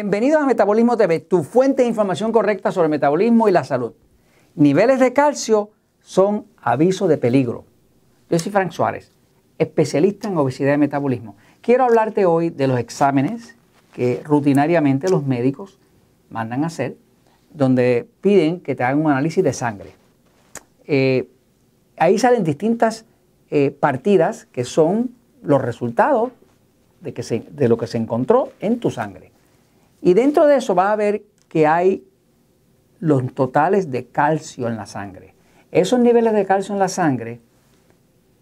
Bienvenidos a Metabolismo TV, tu fuente de información correcta sobre el metabolismo y la salud. Niveles de calcio son aviso de peligro. Yo soy Frank Suárez, especialista en obesidad y metabolismo. Quiero hablarte hoy de los exámenes que rutinariamente los médicos mandan hacer, donde piden que te hagan un análisis de sangre. Eh, ahí salen distintas eh, partidas que son los resultados de, de lo que se encontró en tu sangre. Y dentro de eso va a ver que hay los totales de calcio en la sangre. Esos niveles de calcio en la sangre,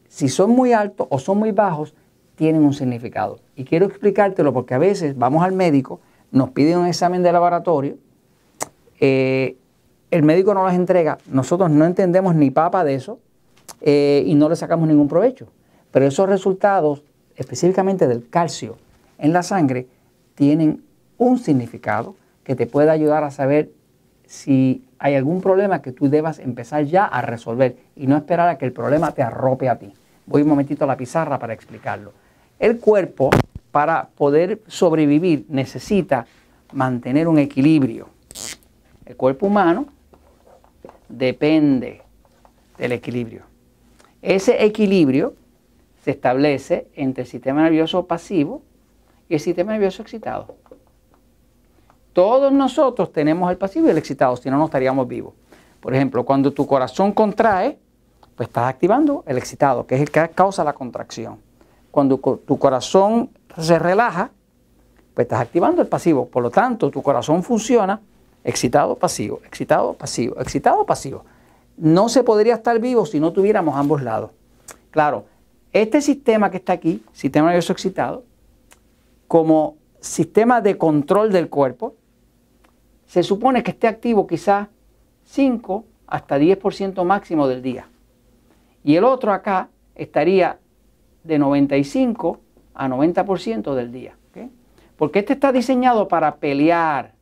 si son muy altos o son muy bajos, tienen un significado. Y quiero explicártelo porque a veces vamos al médico, nos piden un examen de laboratorio, eh, el médico no las entrega, nosotros no entendemos ni papa de eso eh, y no le sacamos ningún provecho. Pero esos resultados, específicamente del calcio en la sangre, tienen un significado que te pueda ayudar a saber si hay algún problema que tú debas empezar ya a resolver y no esperar a que el problema te arrope a ti. Voy un momentito a la pizarra para explicarlo. El cuerpo, para poder sobrevivir, necesita mantener un equilibrio. El cuerpo humano depende del equilibrio. Ese equilibrio se establece entre el sistema nervioso pasivo y el sistema nervioso excitado. Todos nosotros tenemos el pasivo y el excitado, si no, no estaríamos vivos. Por ejemplo, cuando tu corazón contrae, pues estás activando el excitado, que es el que causa la contracción. Cuando tu corazón se relaja, pues estás activando el pasivo. Por lo tanto, tu corazón funciona excitado, pasivo, excitado, pasivo, excitado, pasivo. No se podría estar vivo si no tuviéramos ambos lados. Claro, este sistema que está aquí, sistema nervioso excitado, como sistema de control del cuerpo, se supone que esté activo quizás 5 hasta 10% máximo del día. Y el otro acá estaría de 95 a 90% del día. Porque este está diseñado para pelear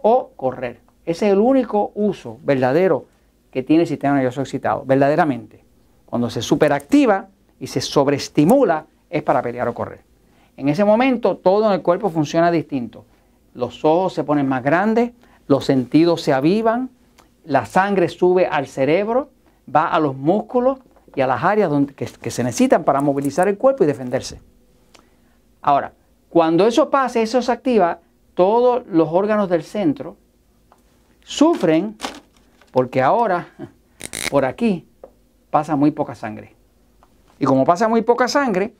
o correr. Ese es el único uso verdadero que tiene el sistema nervioso excitado, verdaderamente. Cuando se superactiva y se sobreestimula es para pelear o correr. En ese momento todo en el cuerpo funciona distinto los ojos se ponen más grandes, los sentidos se avivan, la sangre sube al cerebro, va a los músculos y a las áreas donde, que, se necesitan para movilizar el cuerpo y defenderse. Ahora, cuando eso pasa, eso se activa, todos los órganos del centro sufren porque ahora por aquí pasa muy poca sangre. Y como pasa muy poca sangre,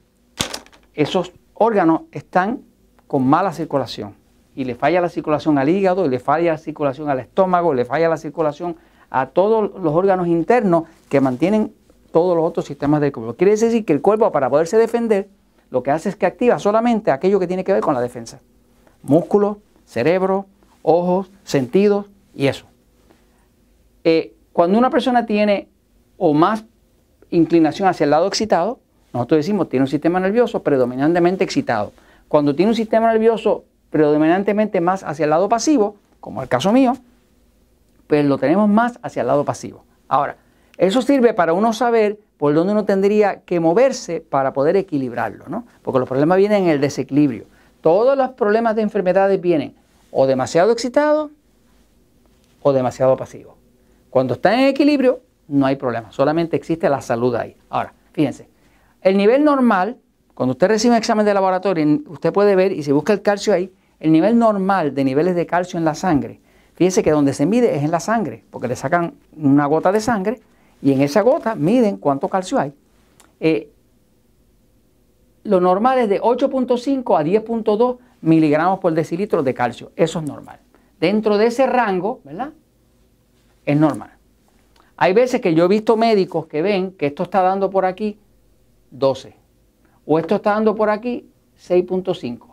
esos órganos están con mala circulación y le falla la circulación al hígado, y le falla la circulación al estómago, le falla la circulación a todos los órganos internos que mantienen todos los otros sistemas del cuerpo. Quiere decir que el cuerpo para poderse defender lo que hace es que activa solamente aquello que tiene que ver con la defensa. Músculos, cerebro, ojos, sentidos y eso. Eh, cuando una persona tiene o más inclinación hacia el lado excitado, nosotros decimos tiene un sistema nervioso predominantemente excitado. Cuando tiene un sistema nervioso predominantemente más hacia el lado pasivo, como el caso mío, pues lo tenemos más hacia el lado pasivo. Ahora, eso sirve para uno saber por dónde uno tendría que moverse para poder equilibrarlo, ¿no? Porque los problemas vienen en el desequilibrio. Todos los problemas de enfermedades vienen o demasiado excitado o demasiado pasivo. Cuando está en equilibrio, no hay problema, solamente existe la salud ahí. Ahora, fíjense, el nivel normal, cuando usted recibe un examen de laboratorio, usted puede ver y se busca el calcio ahí, el nivel normal de niveles de calcio en la sangre, fíjense que donde se mide es en la sangre, porque le sacan una gota de sangre y en esa gota miden cuánto calcio hay. Eh, lo normal es de 8.5 a 10.2 miligramos por decilitro de calcio. Eso es normal. Dentro de ese rango, ¿verdad? Es normal. Hay veces que yo he visto médicos que ven que esto está dando por aquí 12 o esto está dando por aquí 6.5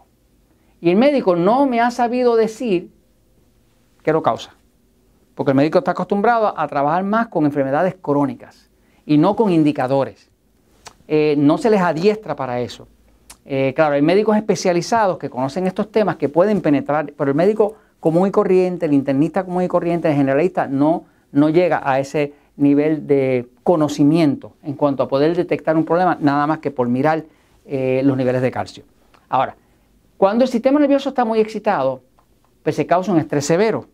y el médico no me ha sabido decir qué lo causa. Porque el médico está acostumbrado a trabajar más con enfermedades crónicas y no con indicadores. Eh, no se les adiestra para eso. Eh, claro, hay médicos especializados que conocen estos temas que pueden penetrar, pero el médico común y corriente, el internista común y corriente, el generalista, no, no llega a ese nivel de conocimiento en cuanto a poder detectar un problema, nada más que por mirar eh, los niveles de calcio. Ahora, Cuando el sistema nervioso está muy excitado, pues se causa un estrés severo.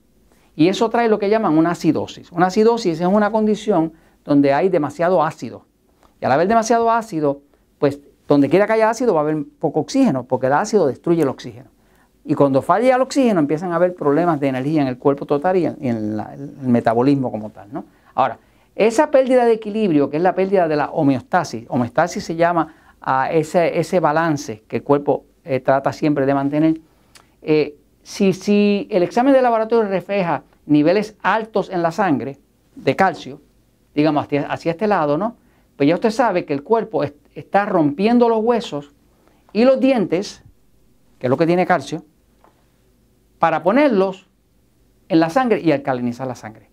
Y eso trae lo que llaman una acidosis. Una acidosis es una condición donde hay demasiado ácido. Y al haber demasiado ácido, pues donde quiera que haya ácido va a haber poco oxígeno, porque el ácido destruye el oxígeno. Y cuando falla el oxígeno empiezan a haber problemas de energía en el cuerpo total y en, el metabolismo como tal. ¿no? Ahora, esa pérdida de equilibrio, que es la pérdida de la homeostasis, homeostasis se llama a ese, ese balance que el cuerpo eh, trata siempre de mantener, eh, si, si el examen de laboratorio refleja niveles altos en la sangre de calcio, digamos hacia, hacia este lado, ¿no? Pues ya usted sabe que el cuerpo está rompiendo los huesos y los dientes, que es lo que tiene calcio, para ponerlos en la sangre y alcalinizar la sangre.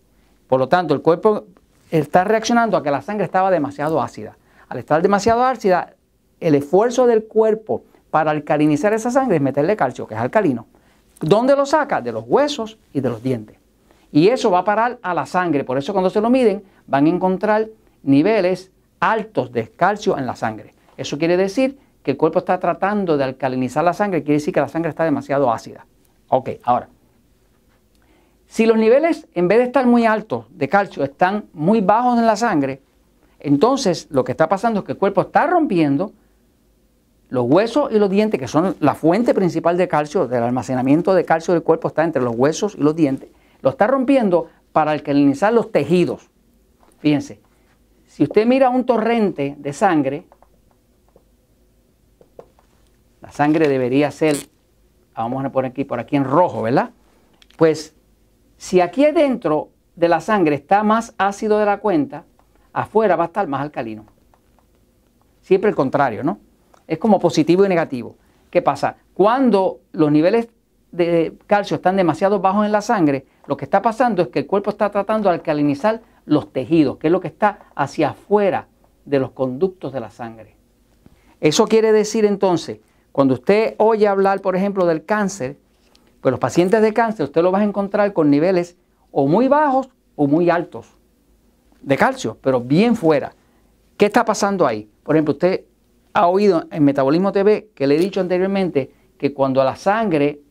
Por lo tanto, el cuerpo está reaccionando a que la sangre estaba demasiado ácida. Al estar demasiado ácida, el esfuerzo del cuerpo para alcalinizar esa sangre es meterle calcio, que es alcalino. ¿Dónde lo saca? De los huesos y de los dientes. Y eso va a parar a la sangre. Por eso cuando se lo miden van a encontrar niveles altos de calcio en la sangre. Eso quiere decir que el cuerpo está tratando de alcalinizar la sangre, quiere decir que la sangre está demasiado ácida. Ok, ahora, si los niveles, en vez de estar muy altos de calcio, están muy bajos en la sangre, entonces lo que está pasando es que el cuerpo está rompiendo los huesos y los dientes, que son la fuente principal de calcio, del almacenamiento de calcio del cuerpo está entre los huesos y los dientes, lo está rompiendo para alcalinizar los tejidos. Fíjense, si usted mira un torrente de sangre, la sangre debería ser vamos a poner aquí por aquí en rojo, ¿verdad? Pues si aquí adentro de la sangre está más ácido de la cuenta, afuera va a estar más alcalino. Siempre el contrario, ¿no? Es como positivo y negativo. ¿Qué pasa? Cuando los niveles de calcio están demasiado bajos en la sangre, lo que está pasando es que el cuerpo está tratando de alcalinizar los tejidos, que es lo que está hacia afuera de los conductos de la sangre. Eso quiere decir entonces cuando usted oye hablar, por ejemplo, del cáncer, pues los pacientes de cáncer usted lo va a encontrar con niveles o muy bajos o muy altos de calcio, pero bien fuera. ¿Qué está pasando ahí? Por ejemplo, usted ha oído en Metabolismo TV que le he dicho anteriormente que cuando la sangre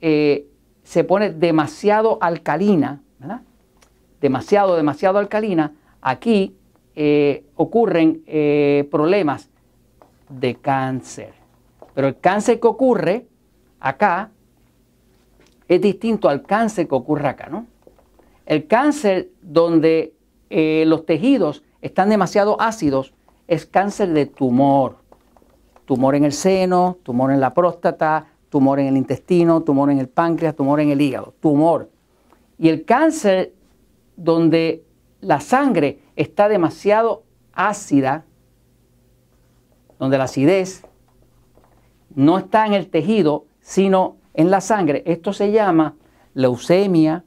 eh, se pone demasiado alcalina, ¿verdad? demasiado, demasiado alcalina, aquí eh, ocurren eh, problemas de cáncer. Pero el cáncer que ocurre acá es distinto al cáncer que ocurre acá, ¿no? El cáncer donde los tejidos están demasiado ácidos es cáncer de tumor. Tumor en el seno, tumor en la próstata, tumor en el intestino, tumor en el páncreas, tumor en el hígado, tumor. Y el cáncer donde la sangre está demasiado ácida, donde la acidez no está en el tejido, sino en la sangre. Esto se llama leucemia,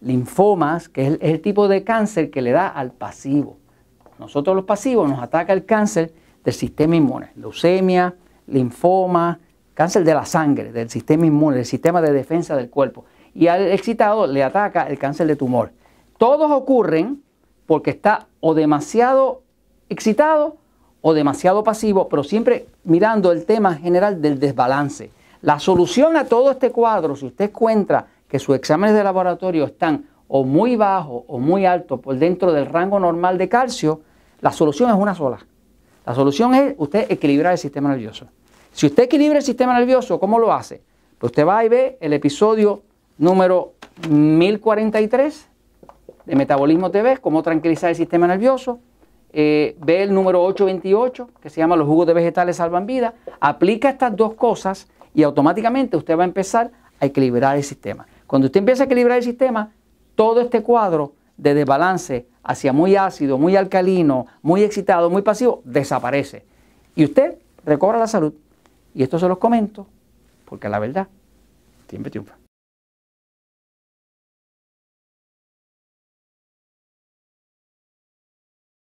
linfomas, que es el, tipo de cáncer que le da al pasivo. Nosotros los pasivos nos ataca el cáncer del sistema inmune. Leucemia, linfoma, cáncer de la sangre, del sistema inmune, del sistema de defensa del cuerpo. Y al excitado le ataca el cáncer de tumor. Todos ocurren porque está o demasiado excitado o demasiado pasivo, pero siempre mirando el tema general del desbalance. La solución a todo este cuadro, si usted encuentra que sus exámenes de laboratorio están o muy bajos o muy altos por dentro del rango normal de calcio, la solución es una sola. La solución es usted equilibrar el sistema nervioso. Si usted equilibra el sistema nervioso, ¿cómo lo hace? Pues usted va y ve el episodio número 1043 de Metabolismo TV, cómo tranquilizar el sistema nervioso. Eh, ve el número 828, que se llama los jugos de vegetales salvan vida, aplica estas dos cosas y automáticamente usted va a empezar a equilibrar el sistema. Cuando usted empieza a equilibrar el sistema, todo este cuadro de desbalance hacia muy ácido, muy alcalino, muy excitado, muy pasivo, desaparece. Y usted recobra la salud. Y esto se los comento porque la verdad siempre triunfa.